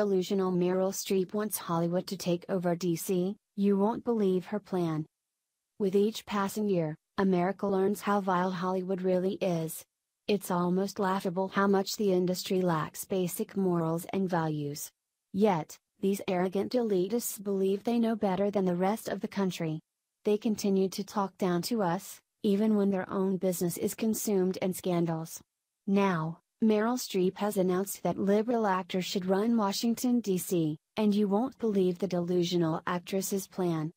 delusional Meryl Streep wants Hollywood to take over DC, you won't believe her plan. With each passing year, America learns how vile Hollywood really is. It's almost laughable how much the industry lacks basic morals and values. Yet, these arrogant elitists believe they know better than the rest of the country. They continue to talk down to us, even when their own business is consumed in scandals. Now, Meryl Streep has announced that liberal actors should run Washington, D.C., and you won't believe the delusional actress's plan.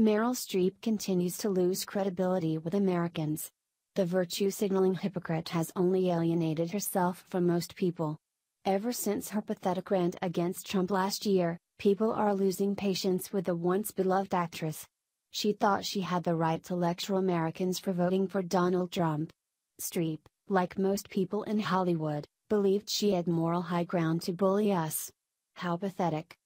Meryl Streep continues to lose credibility with Americans. The virtue signaling hypocrite has only alienated herself from most people. Ever since her pathetic rant against Trump last year, people are losing patience with the once beloved actress. She thought she had the right to lecture Americans for voting for Donald Trump. Streep, like most people in Hollywood, believed she had moral high ground to bully us. How pathetic.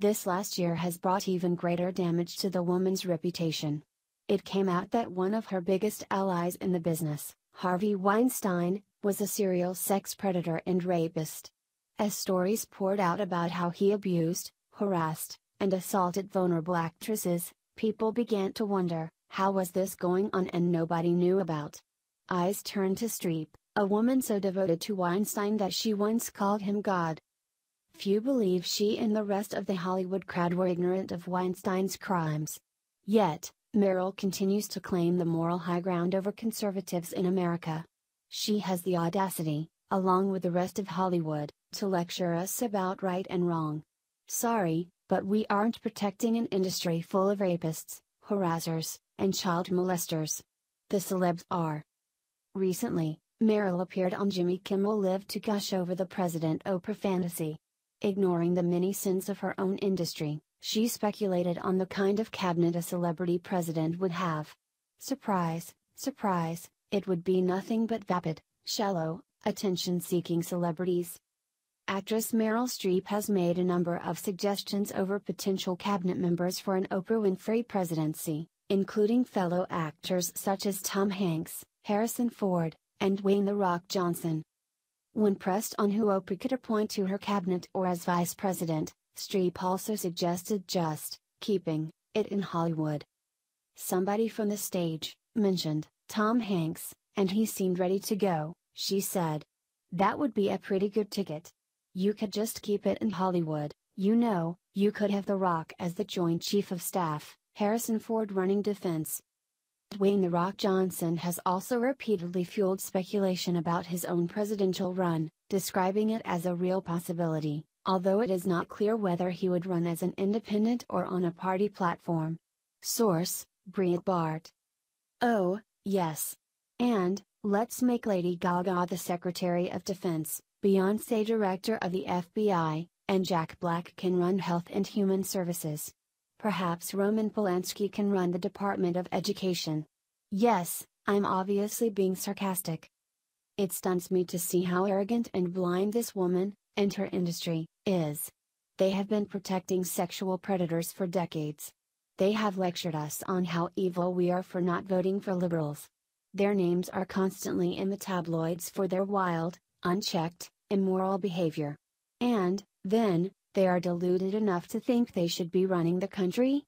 This last year has brought even greater damage to the woman's reputation. It came out that one of her biggest allies in the business, Harvey Weinstein, was a serial sex predator and rapist. As stories poured out about how he abused, harassed, and assaulted vulnerable actresses, people began to wonder, how was this going on and nobody knew about? Eyes turned to Streep, a woman so devoted to Weinstein that she once called him God. Few believe she and the rest of the Hollywood crowd were ignorant of Weinstein's crimes. Yet, Meryl continues to claim the moral high ground over conservatives in America. She has the audacity, along with the rest of Hollywood, to lecture us about right and wrong. Sorry, but we aren't protecting an industry full of rapists, harassers, and child molesters. The celebs are. Recently, Meryl appeared on Jimmy Kimmel Live to gush over the President Oprah fantasy. Ignoring the many sins of her own industry, she speculated on the kind of cabinet a celebrity president would have. Surprise, surprise, it would be nothing but vapid, shallow, attention seeking celebrities. Actress Meryl Streep has made a number of suggestions over potential cabinet members for an Oprah Winfrey presidency, including fellow actors such as Tom Hanks, Harrison Ford, and Dwayne The Rock Johnson. When pressed on who Oprah could appoint to her cabinet or as vice president, Streep also suggested just keeping it in Hollywood. Somebody from the stage mentioned Tom Hanks, and he seemed ready to go, she said. That would be a pretty good ticket. You could just keep it in Hollywood, you know, you could have The Rock as the Joint Chief of Staff, Harrison Ford running defense, Dwayne The Rock Johnson has also repeatedly fueled speculation about his own presidential run, describing it as a real possibility, although it is not clear whether he would run as an independent or on a party platform. Source, Breitbart. Oh, yes. And, let's make Lady Gaga the Secretary of Defense, Beyonce Director of the FBI, and Jack Black can run Health and Human Services. Perhaps Roman Polanski can run the Department of Education. Yes, I'm obviously being sarcastic. It stuns me to see how arrogant and blind this woman, and her industry, is. They have been protecting sexual predators for decades. They have lectured us on how evil we are for not voting for liberals. Their names are constantly in the tabloids for their wild, unchecked, immoral behavior. And, then, they are deluded enough to think they should be running the country?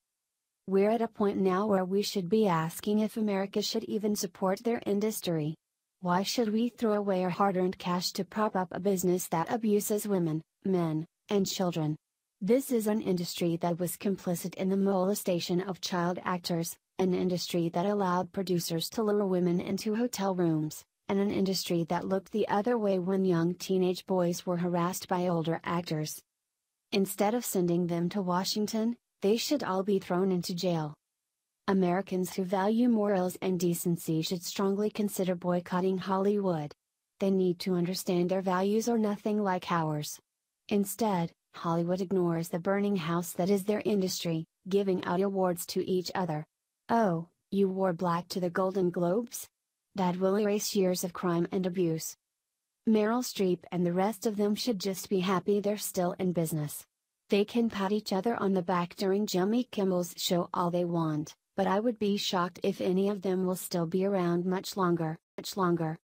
We're at a point now where we should be asking if America should even support their industry. Why should we throw away our hard earned cash to prop up a business that abuses women, men, and children? This is an industry that was complicit in the molestation of child actors, an industry that allowed producers to lure women into hotel rooms, and an industry that looked the other way when young teenage boys were harassed by older actors. Instead of sending them to Washington, they should all be thrown into jail. Americans who value morals and decency should strongly consider boycotting Hollywood. They need to understand their values are nothing like ours. Instead, Hollywood ignores the burning house that is their industry, giving out awards to each other. Oh, you wore black to the Golden Globes? That will erase years of crime and abuse. Meryl Streep and the rest of them should just be happy they're still in business. They can pat each other on the back during Jimmy Kimmel's show all they want, but I would be shocked if any of them will still be around much longer, much longer.